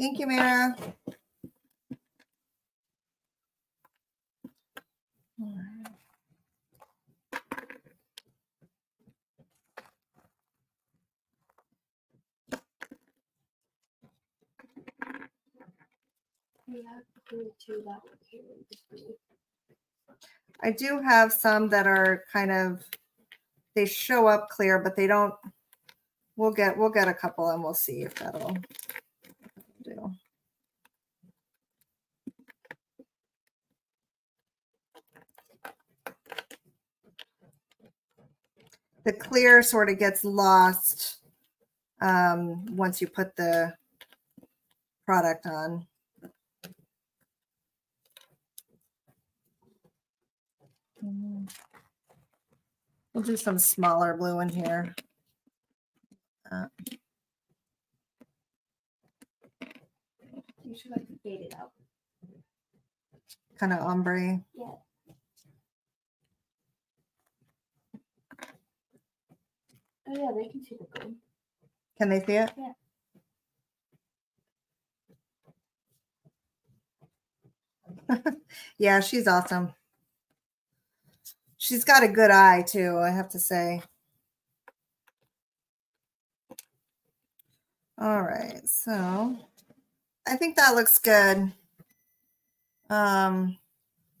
Thank you, Mara. We have blue too that would carry the blue. I do have some that are kind of, they show up clear, but they don't, we'll get, we'll get a couple and we'll see if that'll do. The clear sort of gets lost um, once you put the product on. We'll do some smaller blue in here. Uh, You should like fade it out. kind of ombre. Yeah. Oh yeah, they can see the gold. Can they see it? Yeah. yeah, she's awesome. She's got a good eye too, I have to say. All right, so I think that looks good. Um,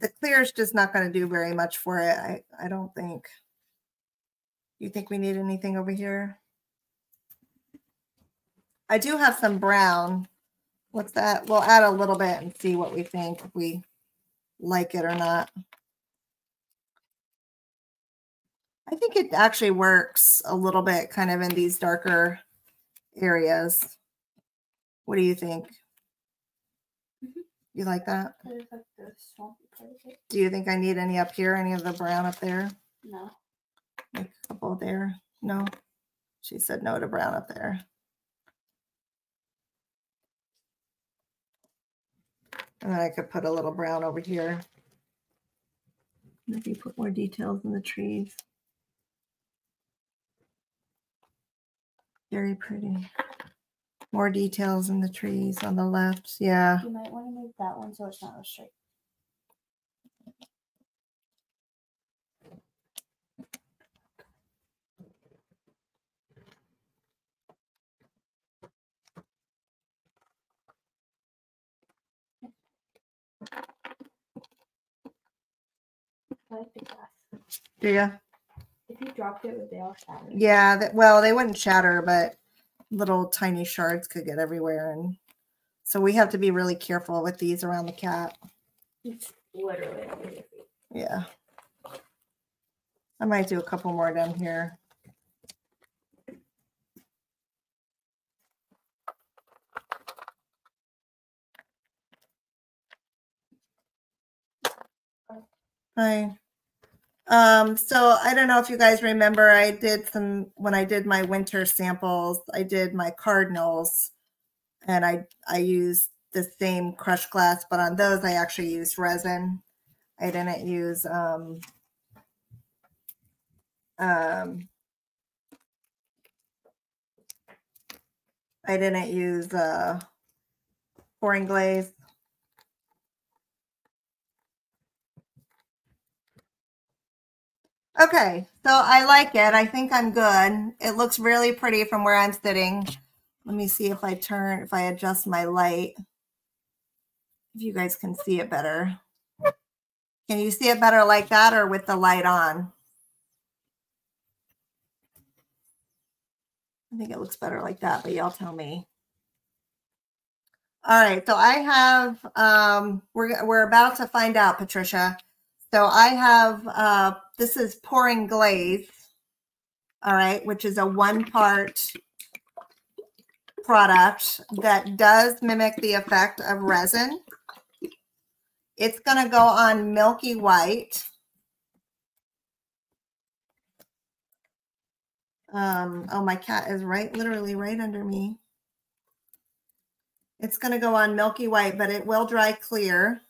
the clear is just not going to do very much for it. I, I don't think. You think we need anything over here? I do have some brown. What's that? We'll add a little bit and see what we think, if we like it or not. I think it actually works a little bit kind of in these darker areas. What do you think? Mhm. You like that? Like the swampy part of it. Do you think I need any up here? Any of the brown up there? No. Like a couple there? No? She said no to brown up there. And then I could put a little brown over here. Maybe put more details in the trees. Very pretty. More details in the trees on the left. Yeah. You might want to move that one so it's not a straight. I like the glass. Do you? You dropped it, would they all shatter? Yeah, that, well, they wouldn't shatter, but little tiny shards could get everywhere. And so we have to be really careful with these around the cat. It's literally. Yeah. I might do a couple more down here. Hi. Um, so I don't know if you guys remember, I did some, when I did my winter samples, I did my cardinals and I, I used the same crushed glass, but on those I actually used resin. I didn't use, um, um, I didn't use, uh, pouring glaze. Okay, so I like it. I think I'm good. It looks really pretty from where I'm sitting. Let me see if I turn, if I adjust my light. If you guys can see it better. Can you see it better like that or with the light on? I think it looks better like that, but y'all tell me. All right, so I have, um, we're, we're about to find out, Patricia. So I have, uh, this is pouring glaze, all right, which is a one part product that does mimic the effect of resin. It's going to go on milky white. Um, oh, my cat is right, literally right under me. It's going to go on milky white, but it will dry clear.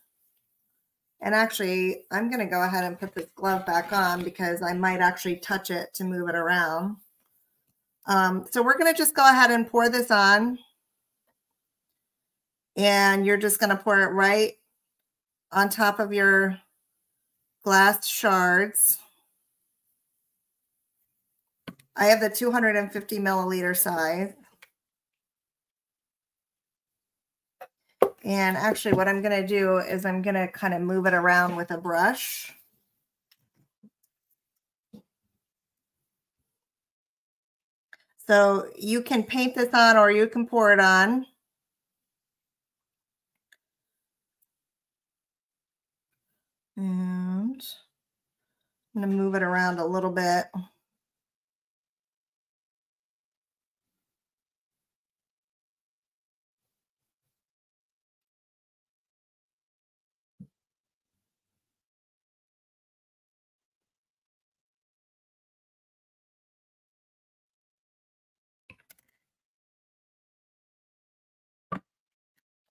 And actually, I'm going to go ahead and put this glove back on because I might actually touch it to move it around. Um, so we're going to just go ahead and pour this on. And you're just going to pour it right on top of your glass shards. I have the 250 milliliter size. And actually what I'm going to do is I'm going to kind of move it around with a brush. So you can paint this on or you can pour it on. And I'm going to move it around a little bit.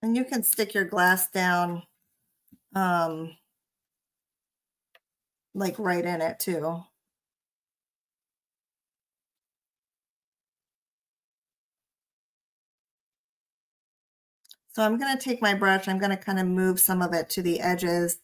And you can stick your glass down um, like right in it too. So I'm going to take my brush, I'm going to kind of move some of it to the edges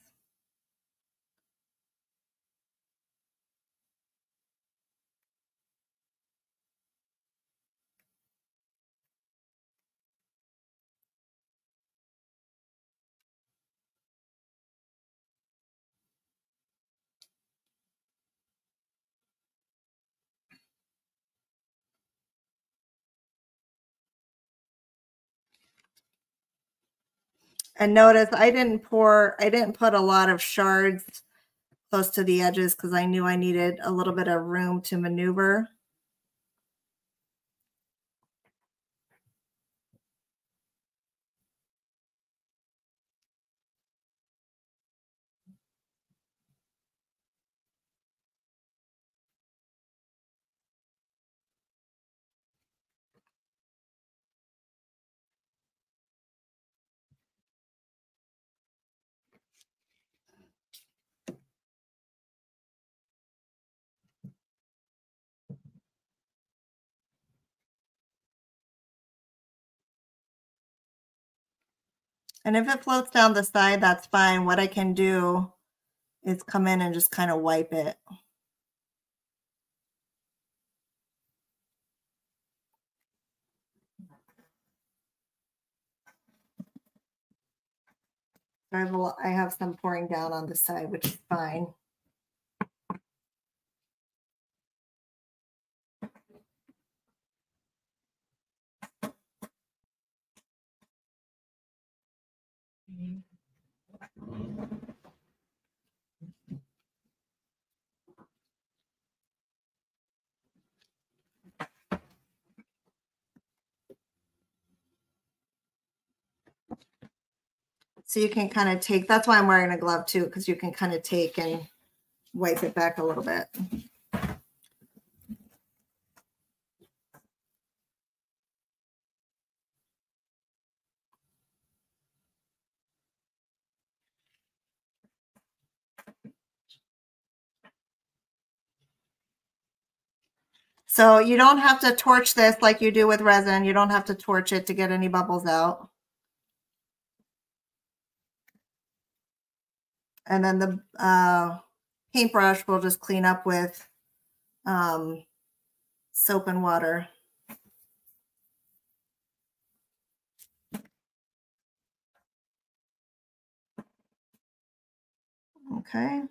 And notice I didn't pour, I didn't put a lot of shards close to the edges because I knew I needed a little bit of room to maneuver. And if it floats down the side, that's fine. What I can do is come in and just kind of wipe it. I have, a, I have some pouring down on the side, which is fine. So you can kind of take, that's why I'm wearing a glove too, because you can kind of take and wipe it back a little bit. So you don't have to torch this like you do with resin. You don't have to torch it to get any bubbles out. And then the uh, paintbrush we'll just clean up with um, soap and water. Okay.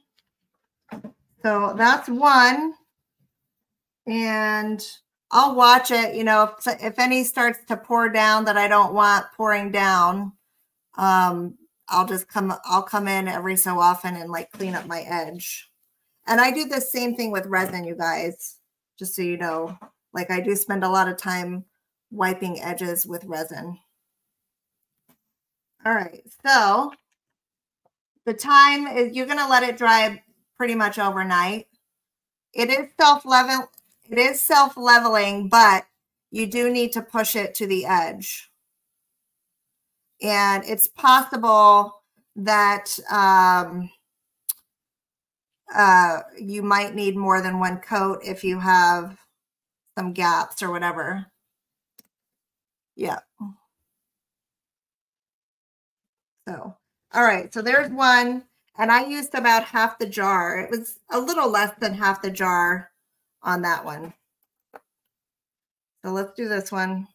So that's one and I'll watch it. You know, if, if any starts to pour down that I don't want pouring down, um, I'll just come, I'll come in every so often and like clean up my edge. And I do the same thing with resin, you guys, just so you know. Like I do spend a lot of time wiping edges with resin. All right, so the time is you're going to let it dry pretty much overnight. It is self-level it is self-leveling, but you do need to push it to the edge. And it's possible that um, uh, you might need more than one coat if you have some gaps or whatever. Yeah. So, all right. So there's one. And I used about half the jar. It was a little less than half the jar on that one. So let's do this one.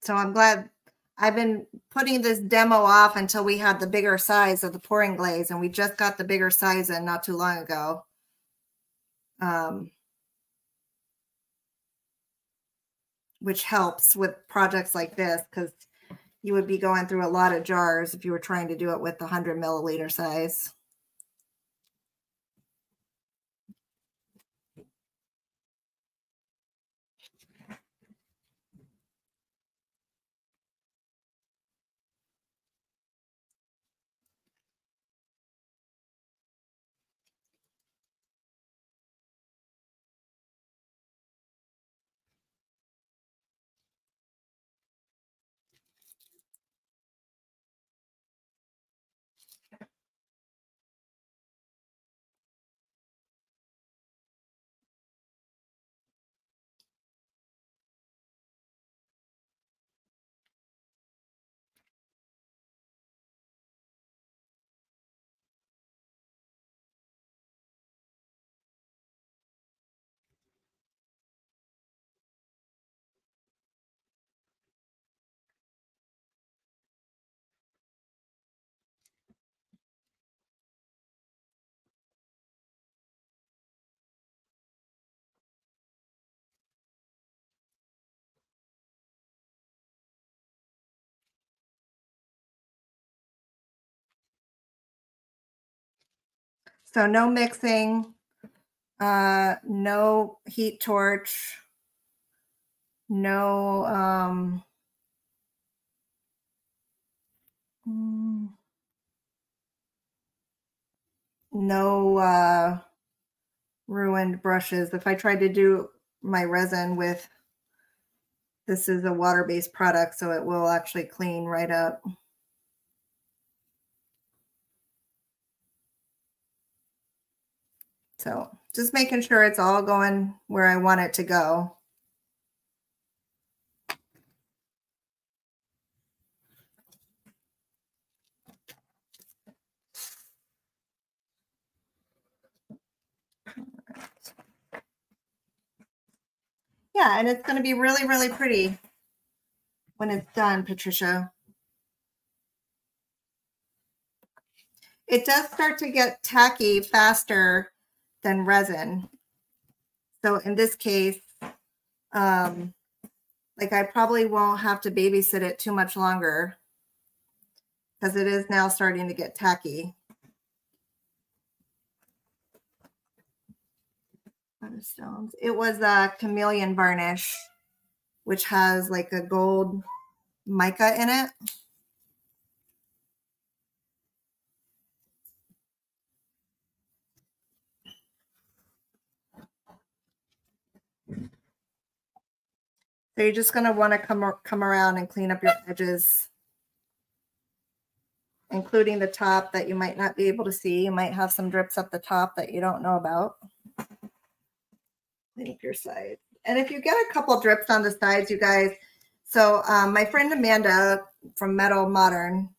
So I'm glad I've been putting this demo off until we had the bigger size of the pouring glaze, and we just got the bigger size in not too long ago. Um, which helps with projects like this because you would be going through a lot of jars if you were trying to do it with the 100 milliliter size. So no mixing, uh, no heat torch, no um, mm, no uh, ruined brushes. If I tried to do my resin with, this is a water-based product, so it will actually clean right up. So just making sure it's all going where I want it to go. Yeah, and it's going to be really, really pretty when it's done, Patricia. It does start to get tacky faster than resin. So in this case, um, like I probably won't have to babysit it too much longer because it is now starting to get tacky. stones. It was a chameleon varnish, which has like a gold mica in it. So you're just going to want to come, come around and clean up your edges, including the top that you might not be able to see. You might have some drips up the top that you don't know about. Clean up your sides. And if you get a couple drips on the sides, you guys, so um, my friend Amanda from Metal Modern,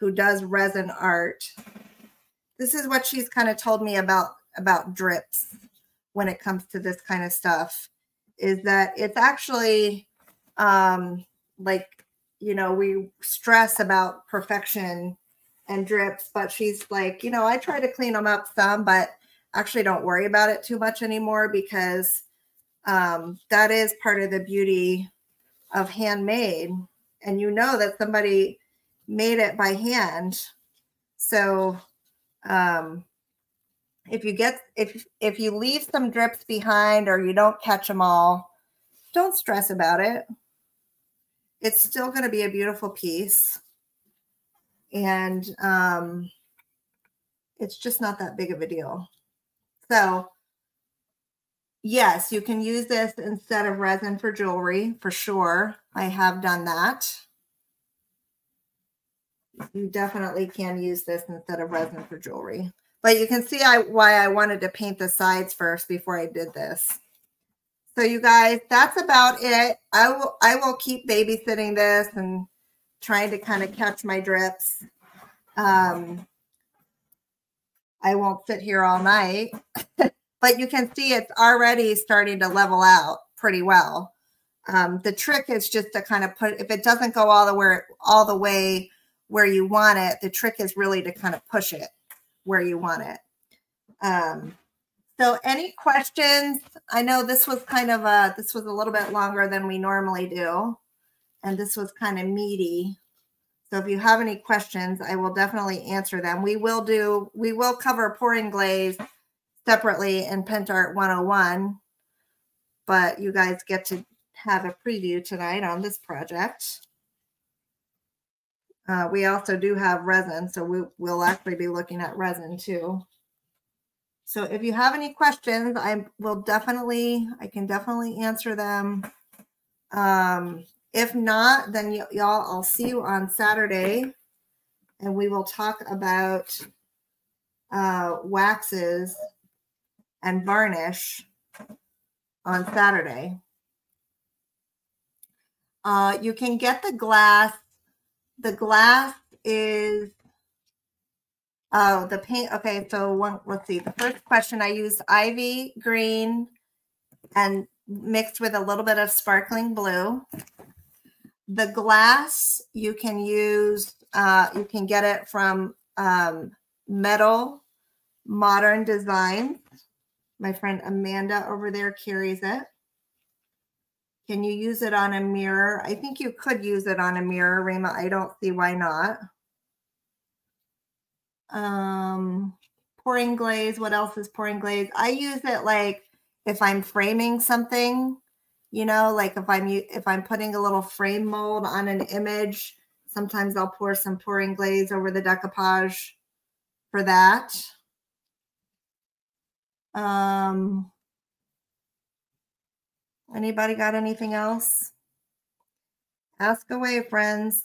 who does resin art, this is what she's kind of told me about about drips when it comes to this kind of stuff is that it's actually um, like, you know, we stress about perfection and drips, but she's like, you know, I try to clean them up some, but actually don't worry about it too much anymore because um, that is part of the beauty of handmade. And you know that somebody made it by hand. So um, if you get if if you leave some drips behind or you don't catch them all, don't stress about it. It's still going to be a beautiful piece. And um, it's just not that big of a deal. So yes, you can use this instead of resin for jewelry for sure. I have done that. You definitely can use this instead of resin for jewelry. But you can see I, why I wanted to paint the sides first before I did this. So you guys, that's about it. I will I will keep babysitting this and trying to kind of catch my drips. Um, I won't sit here all night, but you can see it's already starting to level out pretty well. Um, the trick is just to kind of put, if it doesn't go all the way, all the way where you want it, the trick is really to kind of push it where you want it. Um, so any questions? I know this was kind of a, this was a little bit longer than we normally do. And this was kind of meaty. So if you have any questions, I will definitely answer them. We will do, we will cover pouring glaze separately in Pentart 101, but you guys get to have a preview tonight on this project. Uh, we also do have resin, so we, will actually be looking at resin too. So if you have any questions, I will definitely, I can definitely answer them. Um, if not, then y'all, I'll see you on Saturday and we will talk about uh, waxes and varnish on Saturday. Uh, you can get the glass the glass is oh the paint okay so one let's see the first question i used ivy green and mixed with a little bit of sparkling blue the glass you can use uh, you can get it from um, metal modern design my friend amanda over there carries it can you use it on a mirror? I think you could use it on a mirror, Rima. I don't see why not. Um, pouring glaze. What else is pouring glaze? I use it like if I'm framing something, you know, like if I'm if I'm putting a little frame mold on an image, sometimes I'll pour some pouring glaze over the decoupage for that. Um, anybody got anything else? Ask away, friends.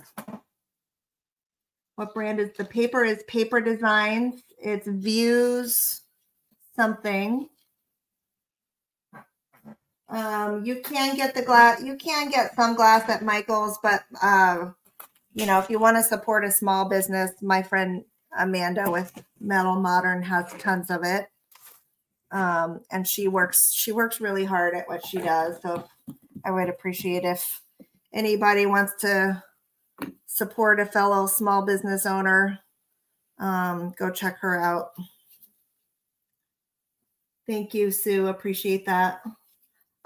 What brand is the paper? Is Paper Designs. It's Views something. Um, you can get the glass. You can get some glass at Michael's, but uh, you know, if you want to support a small business, my friend Amanda with Metal Modern has tons of it. Um, and she works she works really hard at what she does. So I would appreciate if anybody wants to support a fellow small business owner, um, go check her out. Thank you, Sue. Appreciate that.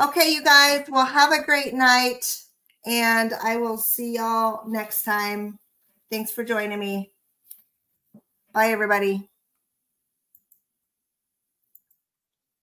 Okay, you guys, well, have a great night, and I will see y'all next time. Thanks for joining me. Bye, everybody.